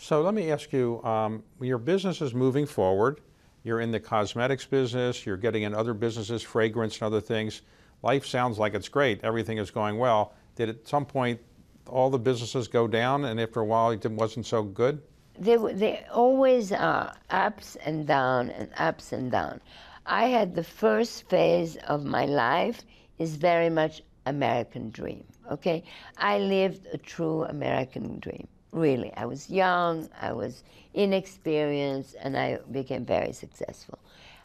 So let me ask you, um, your business is moving forward. You're in the cosmetics business. You're getting in other businesses, fragrance and other things. Life sounds like it's great. Everything is going well. Did at some point all the businesses go down, and after a while it wasn't so good? There, there always are ups and down and ups and down. I had the first phase of my life is very much American dream. Okay, I lived a true American dream. Really, I was young, I was inexperienced, and I became very successful.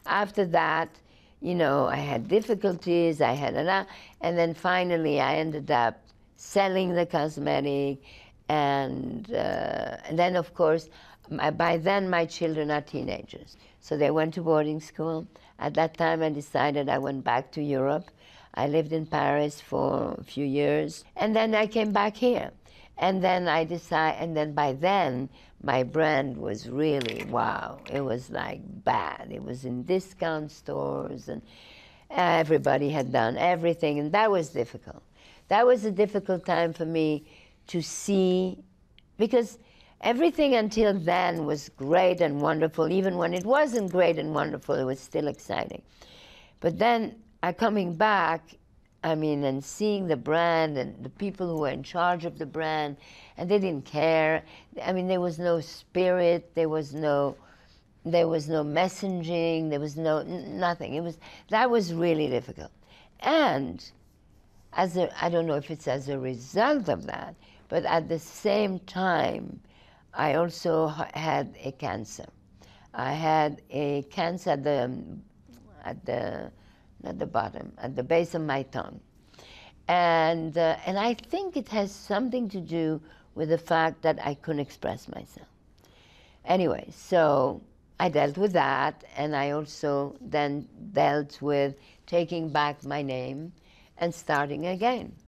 After that, you know, I had difficulties. I had a and then finally, I ended up selling the cosmetic, and, uh, and then of course, my, by then my children are teenagers, so they went to boarding school. At that time, I decided I went back to Europe. I lived in Paris for a few years, and then I came back here. And then I decided, and then by then, my brand was really wow. It was like bad. It was in discount stores, and everybody had done everything, and that was difficult. That was a difficult time for me to see, because everything until then was great and wonderful. Even when it wasn't great and wonderful, it was still exciting. But then uh, coming back, I mean, and seeing the brand and the people who were in charge of the brand, and they didn't care. I mean, there was no spirit. There was no, there was no messaging. There was no nothing. It was that was really difficult. And as a, I don't know if it's as a result of that, but at the same time, I also had a cancer. I had a cancer at the at the at the bottom, at the base of my tongue. And, uh, and I think it has something to do with the fact that I couldn't express myself. Anyway, so I dealt with that, and I also then dealt with taking back my name and starting again.